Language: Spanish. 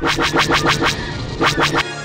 No, no, no,